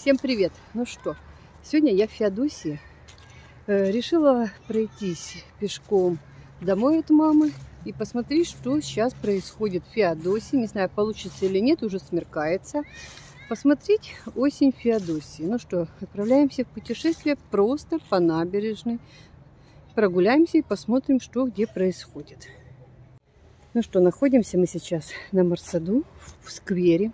Всем привет! Ну что, сегодня я в Феодосии. Э, решила пройтись пешком домой от мамы и посмотреть, что сейчас происходит в Феодосии. Не знаю, получится или нет, уже смеркается. Посмотреть осень Феодосии. Ну что, отправляемся в путешествие просто по набережной. Прогуляемся и посмотрим, что где происходит. Ну что, находимся мы сейчас на Марсаду, в сквере.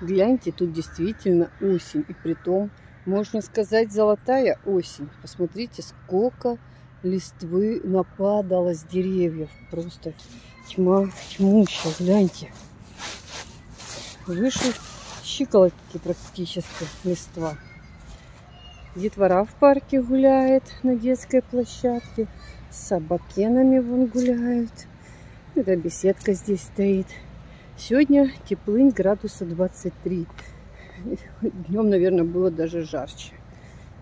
Гляньте, тут действительно осень. И при том, можно сказать, золотая осень. Посмотрите, сколько листвы нападало с деревьев. Просто тьма, тьмущая, гляньте. Выше щиколотки практически листва. Детвора в парке гуляет на детской площадке. С собакенами вон гуляют. Это беседка здесь стоит. Сегодня теплынь градуса 23. Днем, наверное, было даже жарче.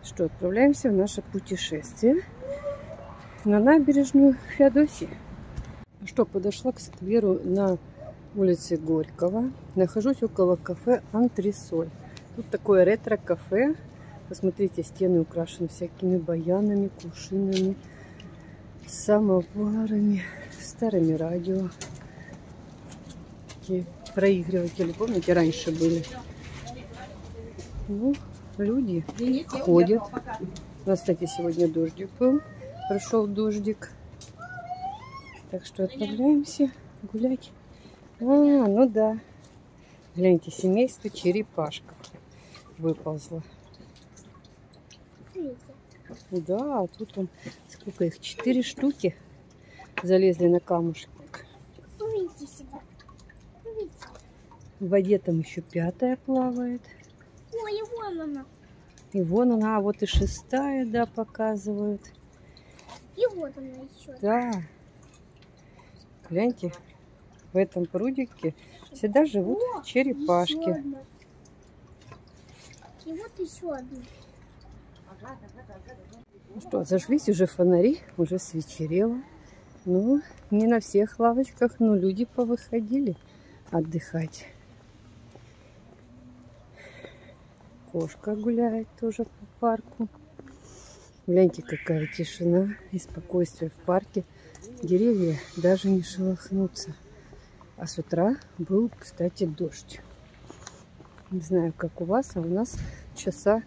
Что, отправляемся в наше путешествие на набережную Феодосии. Что, подошла к скверу на улице Горького. Нахожусь около кафе Антресоль. Тут такое ретро-кафе. Посмотрите, стены украшены всякими баянами, кувшинами, самоварами, старыми радио такие проигрыватели, помните, раньше были. Ну, люди ходят. У нас, кстати, сегодня дождик был. Прошел дождик. Так что отправляемся гулять. А, ну да. Гляньте, семейство черепашка выползло. Да, тут он, сколько их, четыре штуки залезли на камушек. В воде там еще пятая плавает. Ой, и вон она. И вон она, а вот и шестая, да, показывают. И вот она еще. Да. Гляньте, в этом прудике всегда живут О, черепашки. И вот еще одна. Ну что, зажглись уже фонари, уже свечерело. Ну, не на всех лавочках, но люди повыходили отдыхать. Кошка гуляет тоже по парку. Гляньте, какая тишина и спокойствие в парке. Деревья даже не шелохнутся. А с утра был, кстати, дождь. Не знаю, как у вас, а у нас часа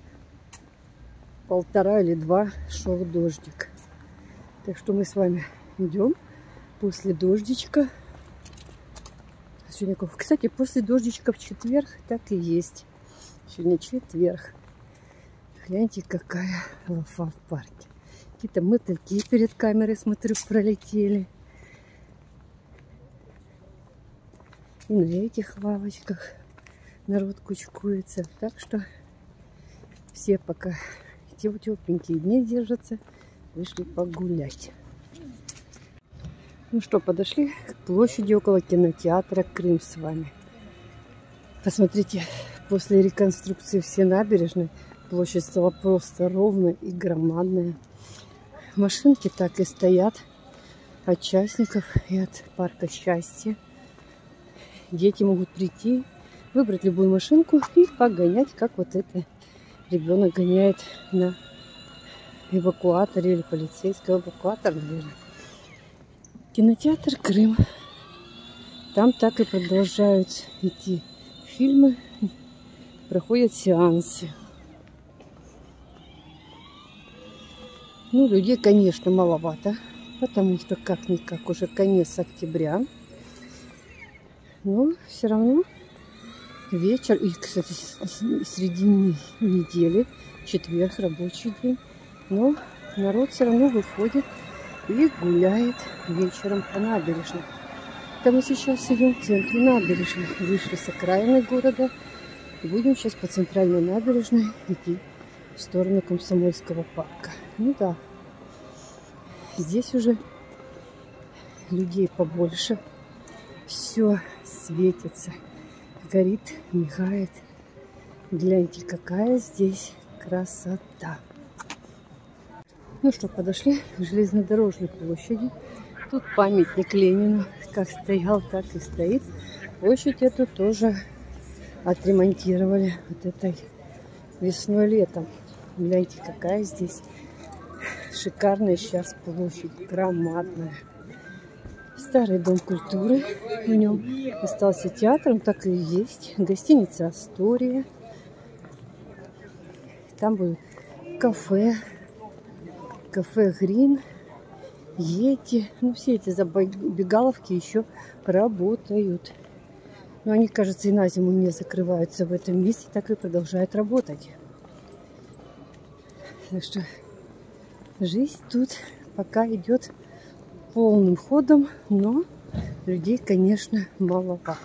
полтора или два шел дождик. Так что мы с вами идем после дождичка. Сегодня, кстати, после дождичка в четверг так и есть. Сегодня четверг. Гляньте, какая лафа в парке. Какие-то мотыльки перед камерой, смотрю, пролетели. И на этих лавочках народ кучкуется. Так что все пока тепленькие дни держатся, вышли погулять. Ну что, подошли к площади около кинотеатра Крым с вами. Посмотрите, После реконструкции все набережной площадь стала просто ровная и громадная. Машинки так и стоят от частников и от парка счастья. Дети могут прийти, выбрать любую машинку и погонять, как вот это ребенок гоняет на эвакуаторе или полицейский эвакуатор, наверное. Кинотеатр Крым. Там так и продолжают идти фильмы проходят сеансы. Ну, людей, конечно, маловато, потому что как-никак уже конец октября. Но все равно вечер, и, кстати, среди недели, четверг, рабочий день. Но народ все равно выходит и гуляет вечером по набережной. Это мы сейчас идем в центре набережной. Вышли с окраины города будем сейчас по центральной набережной идти в сторону Комсомольского парка. Ну да, здесь уже людей побольше. Все светится, горит, мигает. Гляньте, какая здесь красота. Ну что, подошли к железнодорожной площади. Тут памятник Ленину. Как стоял, так и стоит. Площадь эту тоже отремонтировали вот этой весной-летом. Гляньте, какая здесь шикарная сейчас площадь, громадная. Старый дом культуры. В нем остался театром, так и есть. Гостиница Астория. Там будет кафе. Кафе Грин. Ети. Ну, все эти забегаловки еще работают. Но они, кажется, и на зиму не закрываются в этом месте, так и продолжают работать. Так что жизнь тут пока идет полным ходом, но людей, конечно, маловато.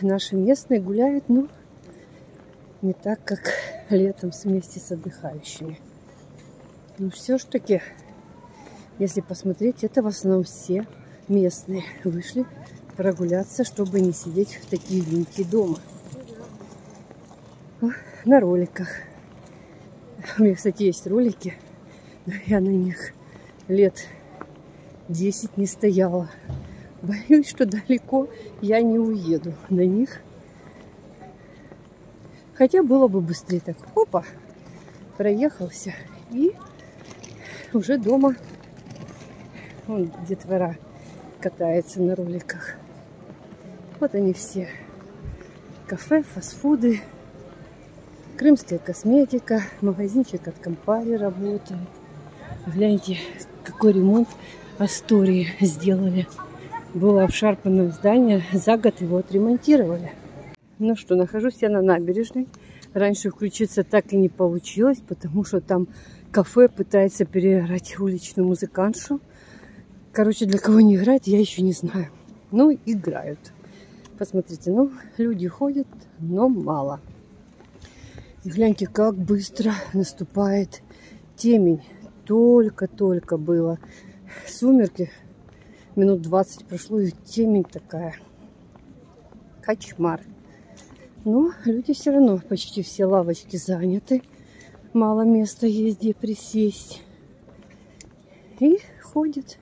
Наши местные гуляют, ну, не так, как летом вместе с отдыхающими. Но все ж таки, если посмотреть, это в основном все местные вышли прогуляться, чтобы не сидеть в такие линьки дома. На роликах. У меня, кстати, есть ролики, но я на них лет 10 не стояла. Боюсь, что далеко я не уеду на них. Хотя было бы быстрее так. Опа, проехался. И уже дома вон детвора катается на роликах. Вот они все. Кафе, фастфуды, крымская косметика, магазинчик от Компари работает. Гляньте, какой ремонт Астории сделали. Было обшарпанное здание, за год его отремонтировали. Ну что, нахожусь я на набережной. Раньше включиться так и не получилось, потому что там кафе пытается переиграть уличную музыкантшу. Короче, для кого не играет, я еще не знаю. Ну, играют. Посмотрите, ну, люди ходят, но мало. И гляньте, как быстро наступает темень. Только-только было сумерки. Минут 20 прошло, и темень такая. Кочмар. Но люди все равно, почти все лавочки заняты. Мало места есть где присесть. И ходят,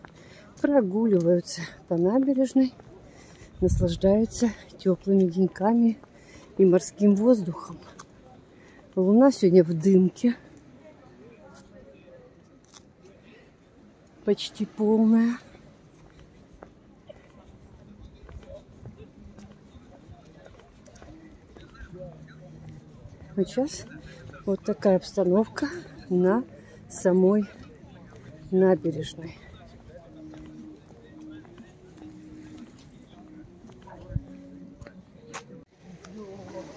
прогуливаются по набережной, наслаждаются теплыми деньками и морским воздухом. Луна сегодня в дымке. почти полная. Вот сейчас вот такая обстановка на самой набережной.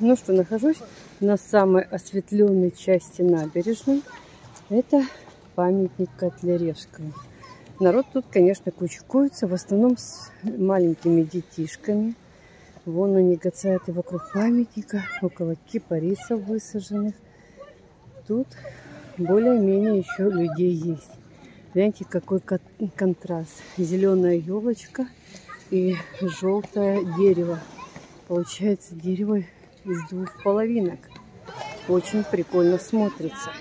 Ну что, нахожусь на самой осветленной части набережной. Это памятник Котляревскому. Народ тут, конечно, кучкуется, в основном с маленькими детишками. Вон они гоцают и вокруг памятника, около кипарисов высаженных. Тут более-менее еще людей есть. Гляньте, какой контраст. Зеленая елочка и желтое дерево. Получается дерево из двух половинок. Очень прикольно смотрится.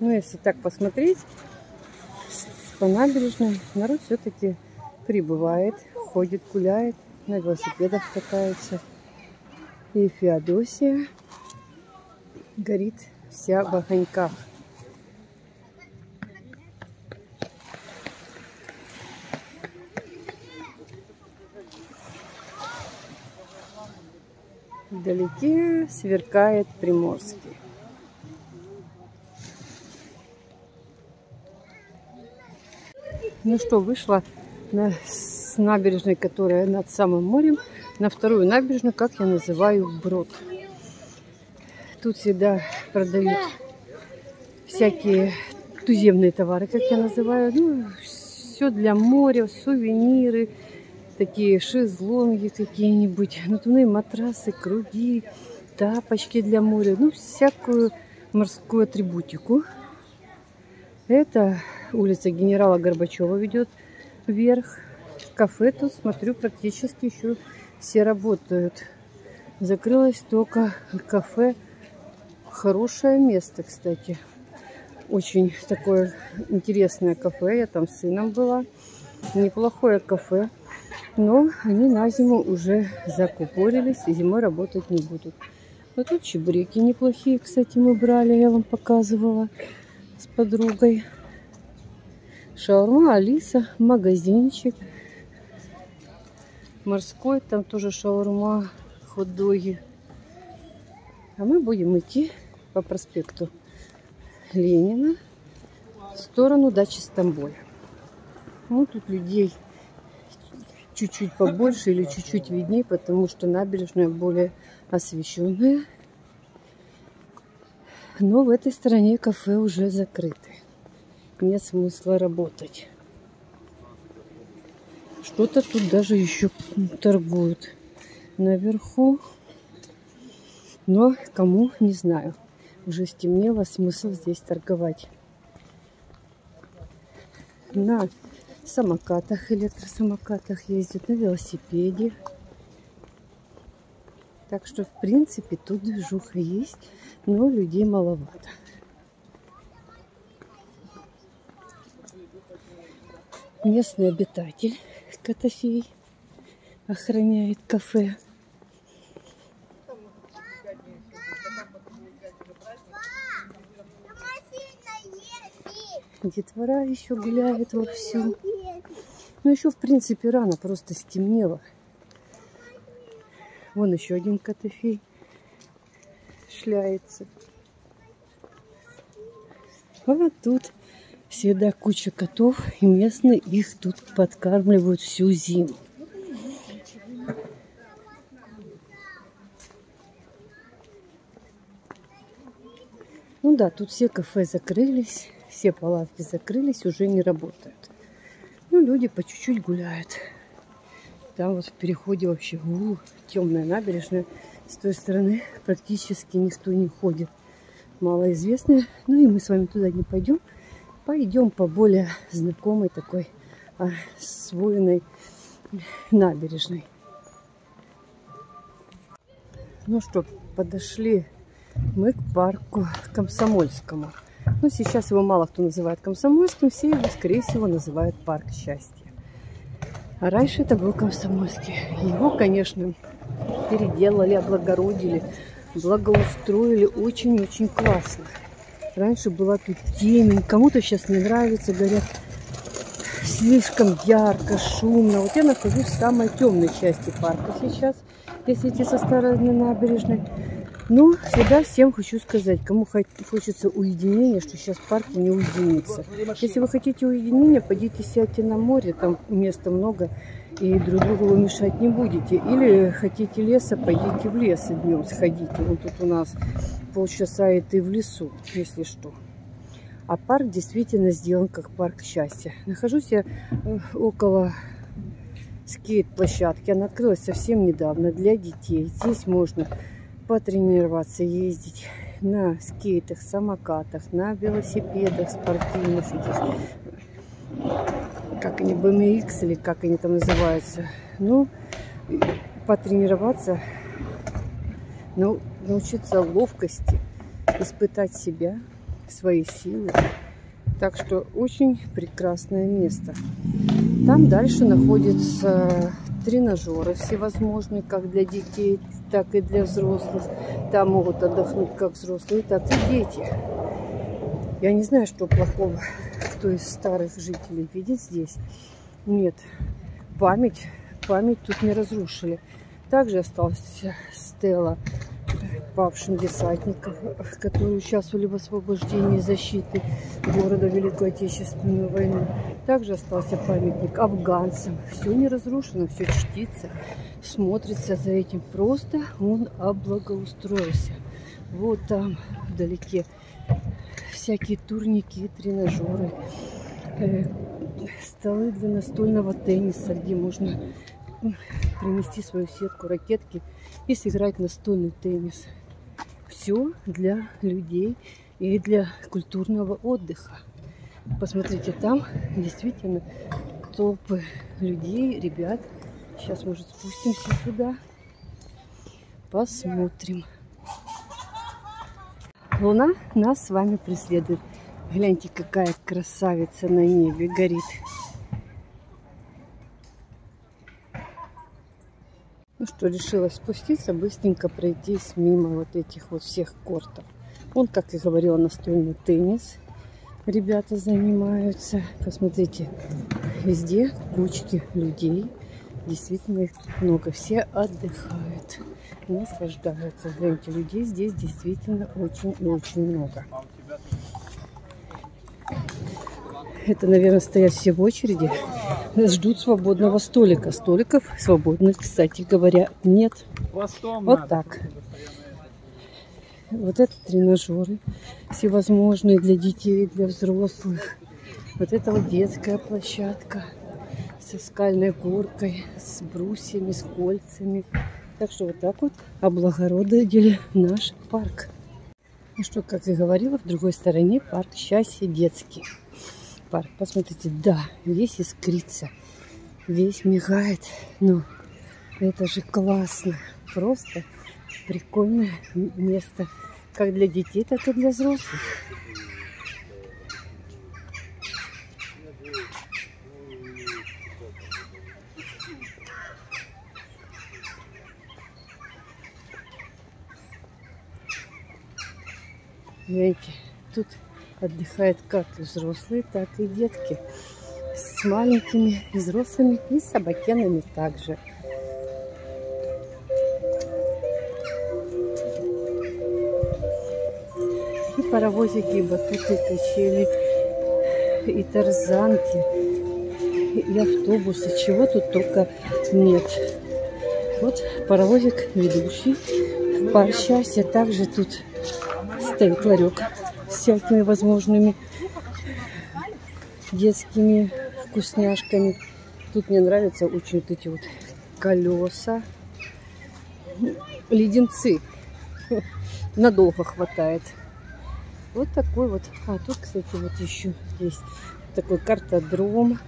Ну, если так посмотреть, по набережной народ все-таки прибывает, ходит, гуляет, на велосипедах катается. И Феодосия горит вся в огоньках. Вдалеке сверкает Приморский. Ну что, вышла на, с набережной, которая над самым морем, на вторую набережную, как я называю, Брод. Тут всегда продают всякие туземные товары, как я называю. Ну, все для моря, сувениры, такие шезлонги какие-нибудь, надувные матрасы, круги, тапочки для моря, ну, всякую морскую атрибутику. Это улица генерала Горбачева ведет вверх. Кафе тут, смотрю, практически еще все работают. Закрылось только кафе. Хорошее место, кстати. очень такое интересное кафе. Я там с сыном была. Неплохое кафе. Но они на зиму уже закупорились и зимой работать не будут. Вот тут чебуреки неплохие, кстати, мы брали, я вам показывала с подругой. Шаурма, Алиса, магазинчик. Морской, там тоже шаурма, хот-доги. А мы будем идти по проспекту Ленина в сторону дачи Стамбуль. Ну, тут людей чуть-чуть побольше или чуть-чуть виднее, потому что набережная более освещенная. Но в этой стороне кафе уже закрыты. Нет смысла работать. Что-то тут даже еще торгуют наверху. Но кому, не знаю. Уже стемнело, смысл здесь торговать. На самокатах, электросамокатах ездят, на велосипеде. Так что, в принципе, тут движуха есть, но людей маловато. Местный обитатель Котофей охраняет кафе. Детвора еще гуляет вовсю. Ну, еще, в принципе, рано, просто стемнело. Вон еще один котофей шляется. А вот тут всегда куча котов, и местные их тут подкармливают всю зиму. Ну да, тут все кафе закрылись, все палатки закрылись, уже не работают. Ну, люди по чуть-чуть гуляют. Там вот в переходе вообще у, темная набережная. С той стороны практически никто не ходит. Малоизвестная. Ну и мы с вами туда не пойдем. Пойдем по более знакомой такой освоенной набережной. Ну что, подошли мы к парку Комсомольскому. Ну, сейчас его мало кто называет Комсомольским, все его, скорее всего, называют Парк Счастья. А раньше это был Комсомольский. Его, конечно, переделали, облагородили, благоустроили очень-очень классно. Раньше была тут темень, кому-то сейчас не нравится, говорят, слишком ярко, шумно. Вот я нахожусь в самой темной части парка сейчас, если идти со стороны набережной. Ну, всегда всем хочу сказать, кому хочется уединения, что сейчас в парке не уединиться. Если вы хотите уединения, пойдите сядьте на море, там места много, и друг другу вы мешать не будете. Или хотите леса, пойдите в лес и днем сходите. Вот тут у нас полчаса и ты в лесу, если что. А парк действительно сделан как парк счастья. Нахожусь я э, около скейт-площадки. Она открылась совсем недавно для детей. Здесь можно потренироваться, ездить на скейтах, самокатах, на велосипедах спортивных этих, как они, BMX или как они там называются. Ну, потренироваться, ну, научиться ловкости, испытать себя, свои силы. Так что очень прекрасное место. Там дальше находится тренажеры всевозможные, как для детей, так и для взрослых. Там могут отдохнуть как взрослые, так и дети. Я не знаю, что плохого, кто из старых жителей видит здесь. Нет, память, память тут не разрушили. Также осталась стела павшим десантникам, которые участвовали в освобождении и защите города Великой Отечественной войны. Также остался памятник афганцам. Все не разрушено, все чтится, смотрится за этим. Просто он облагоустроился. Вот там вдалеке всякие турники, тренажеры, э, столы для настольного тенниса, где можно принести свою сетку, ракетки и сыграть настольный теннис все для людей и для культурного отдыха. Посмотрите, там действительно толпы людей, ребят. Сейчас, может, спустимся туда. Посмотрим. Луна нас с вами преследует. Гляньте, какая красавица на небе горит. Ну что, решила спуститься, быстренько пройтись мимо вот этих вот всех кортов. Он, как и говорила, настольный теннис. Ребята занимаются. Посмотрите, везде кучки людей. Действительно их много. Все отдыхают, наслаждаются. Гляньте, людей здесь действительно очень и очень много. Это, наверное, стоят все в очереди. Ждут свободного столика. Столиков свободных, кстати говоря, нет. Вот так. Вот это тренажеры всевозможные для детей, для взрослых. Вот это вот детская площадка со скальной горкой, с брусьями, с кольцами. Так что вот так вот облагородили наш парк. Ну что, как и говорила, в другой стороне парк счастья детский. Парк, посмотрите, да, весь искрится, весь мигает. Ну, это же классно, просто прикольное место, как для детей, так и для взрослых. Знаете, тут отдыхают как взрослые, так и детки. С маленькими, взрослыми, и собакенами также. И паровозики, и батуты, и качели, и тарзанки, и автобусы. Чего тут только нет. Вот паровозик ведущий. Пар счастья также тут стоит ларек всякими возможными детскими вкусняшками. Тут мне нравятся очень вот эти вот колеса, леденцы. Надолго хватает. Вот такой вот. А тут, кстати, вот еще есть такой картодром.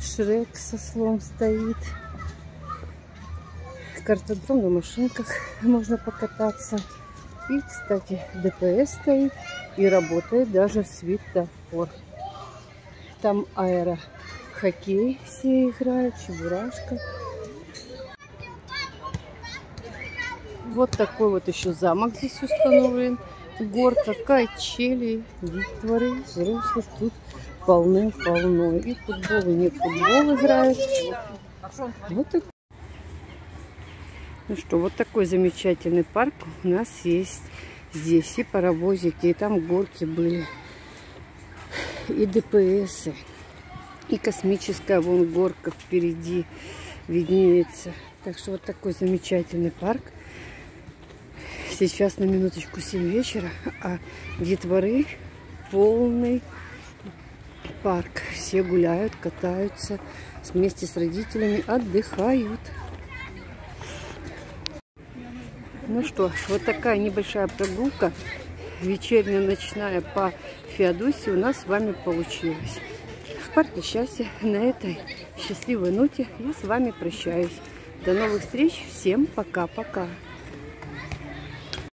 Шрек со слом стоит. Картодром на машинках можно покататься. И, кстати, ДПС стоит и работает даже светофор. Там аэрохоккей все играют, чебурашка. Вот такой вот еще замок здесь установлен. Горка, качели, детворы, взрослых тут полным-полно. И футбол, и нет футбол играют. Вот такой. Ну что, вот такой замечательный парк у нас есть здесь. И паровозики, и там горки были, и ДПСы, и космическая вон горка впереди виднеется. Так что вот такой замечательный парк. Сейчас на минуточку 7 вечера, а детворы полный парк. Все гуляют, катаются вместе с родителями, отдыхают. Ну что, вот такая небольшая прогулка, вечерняя ночная по Феодосии у нас с вами получилась. В парке счастья на этой счастливой ноте я с вами прощаюсь. До новых встреч. Всем пока-пока.